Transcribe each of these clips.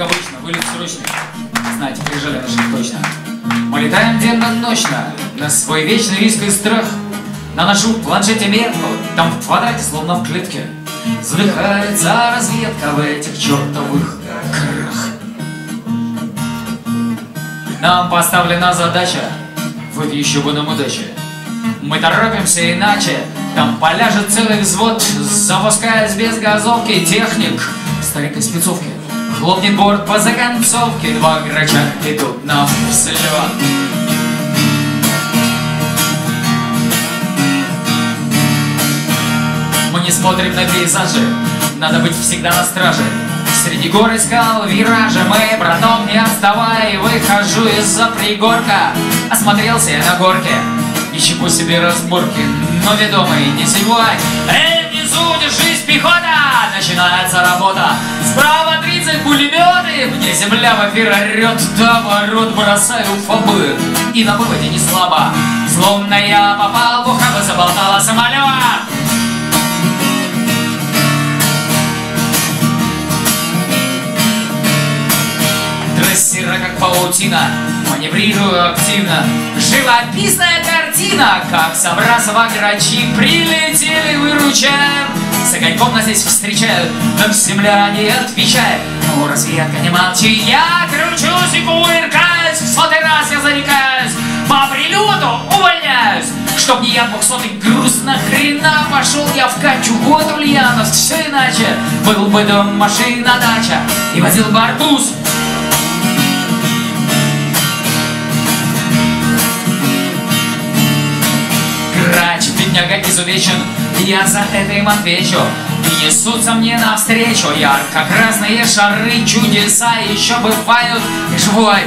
как обычно, вылет срочный. Знаете, приезжали наших точно. Мы летаем денно-ночно на свой вечный риск и страх. Наношу в планшете метку, там в квадрате, словно в клетке. Задыхается разведка в этих чертовых крах. Нам поставлена задача, вот еще бы нам удачи. Мы торопимся иначе, там поляжет целый взвод, запускаясь без газовки техник старенькой спецовки. Хлопнет борт по законцовке, два грача идут нам вслед. Мы не смотрим на пейзажи, надо быть всегда на страже. Среди гор искал виражи мы, братом не отставай, выхожу из-за пригорка. Осмотрелся я на горке, ничего себе разборки, но ведомый не сегодня. Эй, внизу, держись, пехота! Начинается работа. Справа 30 пулеметы, мне земля в эфир орет, да ворот бросаю фобы. И на выводе не слабо, словно я попал в ухо, заболтала самолет. Трассера как паутина, маневрирую активно. Живописная картина, как Сабрасова грачи прилетели, выручаем. С огоньком нас здесь встречают, но земляне отвечают. Ну, разведка не молчи, я кручусь и кувыркаюсь, в сотый раз я зарекаюсь, по прилету увольняюсь. Чтоб не я двухсотый груз, нахрена пошел я в Катю, вот Ульяновск, все иначе. Был бы дом, машина, дача, и возил бы арбуз, Бедняга изувечен, я за это им отвечу. И несутся мне навстречу ярко-красные шары, чудеса еще бывают и живой.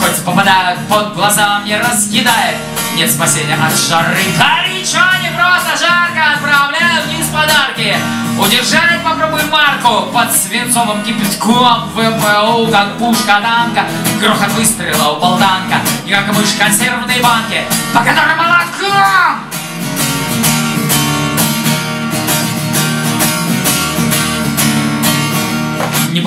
Хоть попадают под глаза, мне разъедает, нет спасения от жары. Горячо, не просто жарко, отправляю вниз подарки. Удержать попробуй марку под свинцовым кипятком ВПУ, как пушка танка, грохот выстрела у болтанка, и как мышь консервной банки, по которой молотком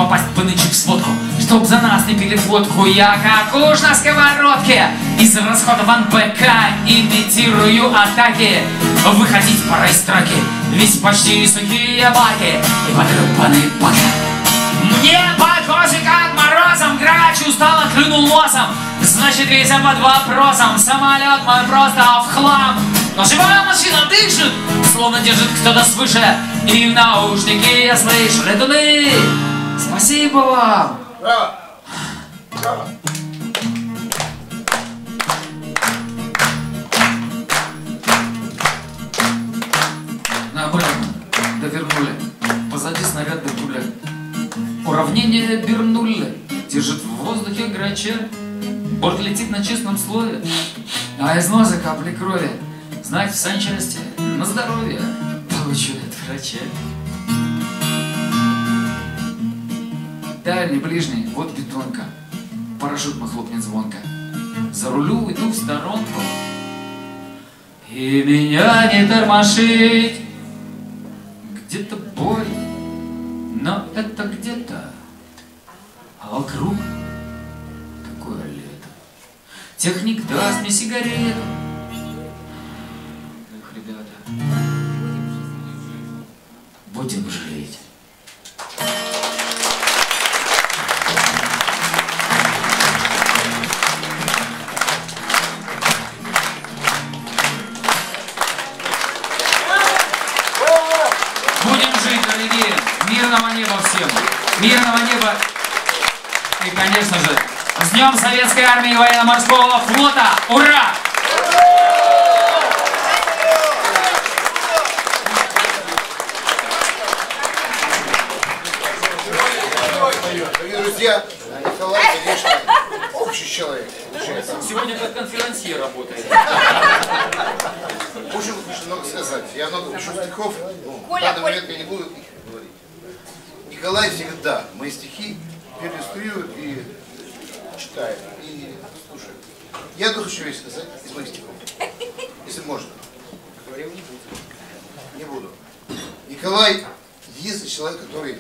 попасть бы нынче в сводку Чтоб за нас не пили водку. Я как уж на сковородке Из расхода ван БК Имитирую атаки. Выходить пора из траки Ведь почти сухие баки И потрепанные баки Мне под кожей как морозом Грач устало клюнул носом. Значит, весь под вопросом. Самолет мой просто в хлам. Но живая машина дышит, словно держит кто-то свыше. И в наушнике я слышу летуны Спасибо вам! Браво! На обратно. Довернули. Позади снаряд до пуля. Уравнение Бернулли. Держит в воздухе грача. Борт летит на чистом слое. А из носа капли крови. Знать в санчасти. На здоровье. Получу от врача. Дальний, ближний, вот бетонка. Парашют мой хлопнет звонко. За рулю иду в сторонку. И меня не тормошить. Где-то бой, но это где-то. А вокруг такое лето. Техник даст мне сигарету. Эх, ребята, будем жалеть. Мирного неба всем. Мирного неба. И, конечно же, с Днем Советской Армии и Военно-Морского Флота. Ура! Дорогие друзья, Николай, конечно, общий человек. получается. Сегодня как конферансье работает. Очень много сказать. Я много пишу стихов, Коля, Коля. момент я не буду их говорить. Николай всегда мои стихи перелистует и читает, и слушает. Я одну хочу вещь сказать из моих стихов, если можно. Говорил, не буду. Не буду. Николай единственный человек, который